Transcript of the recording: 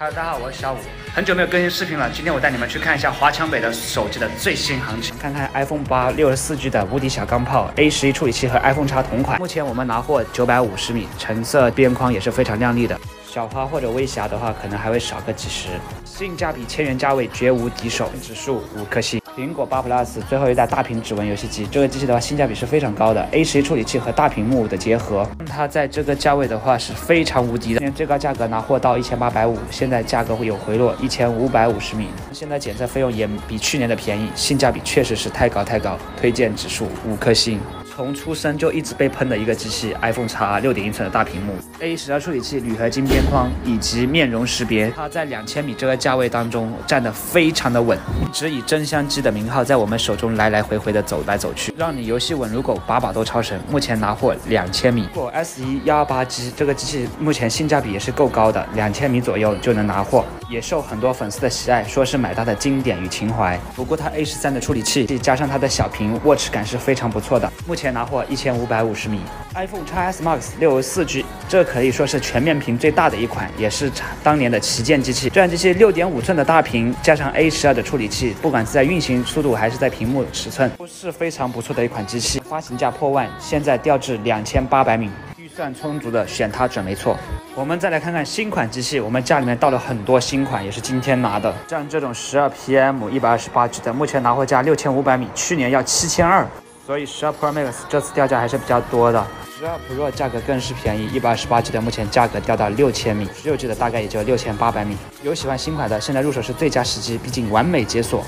哈喽大家好，我是小五，很久没有更新视频了。今天我带你们去看一下华强北的手机的最新行情，看看 iPhone 八六十四 G 的无敌小钢炮 A 十一处理器和 iPhone X 同款。目前我们拿货九百五十米，橙色边框也是非常亮丽的。小花或者微瑕的话，可能还会少个几十。性价比千元价位绝无敌手，指数五颗星。苹果八 Plus 最后一代大屏指纹游戏机，这个机器的话性价比是非常高的，A 十一处理器和大屏幕的结合，它在这个价位的话是非常无敌的。今天最高价格拿货到一千八百五，现在价格会有回落，一千五百五十米。现在检测费用也比去年的便宜，性价比确实是太高太高，推荐指数五颗星。从出生就一直被喷的一个机器，iPhone X 六点一寸的大屏幕，A 十二处理器、铝合金边框以及面容识别，它在两千米这个价位当中站得非常的稳，一直以真香机的名号在我们手中来来回回的走来走去，让你游戏稳如狗，把把都超神。目前拿货两千米，果 S 一幺二八 G 这个机器目前性价比也是够高的，两千米左右就能拿货，也受很多粉丝的喜爱，说是买它的经典与情怀。不过它 A 十三的处理器加上它的小屏，握持感是非常不错的。目前。拿货一千五百五十米，iPhone X S Max 六十四 G，这可以说是全面屏最大的一款，也是当年的旗舰机器。这款机器六点五寸的大屏，加上 A 十二的处理器，不管是在运行速度还是在屏幕尺寸，都是非常不错的一款机器。发行价破万，现在掉至两千八百米，预算充足的选它准没错。我们再来看看新款机器，我们家里面到了很多新款，也是今天拿的，像这种十二 PM 一百二十八 G 的，目前拿货价六千五百米，去年要七千二。所以十二 Pro Max 这次掉价还是比较多的，十二 Pro 价格更是便宜，一百二十八 G 的目前价格掉到六千米，十六 G 的大概也就六千八百米。有喜欢新款的，现在入手是最佳时机，毕竟完美解锁。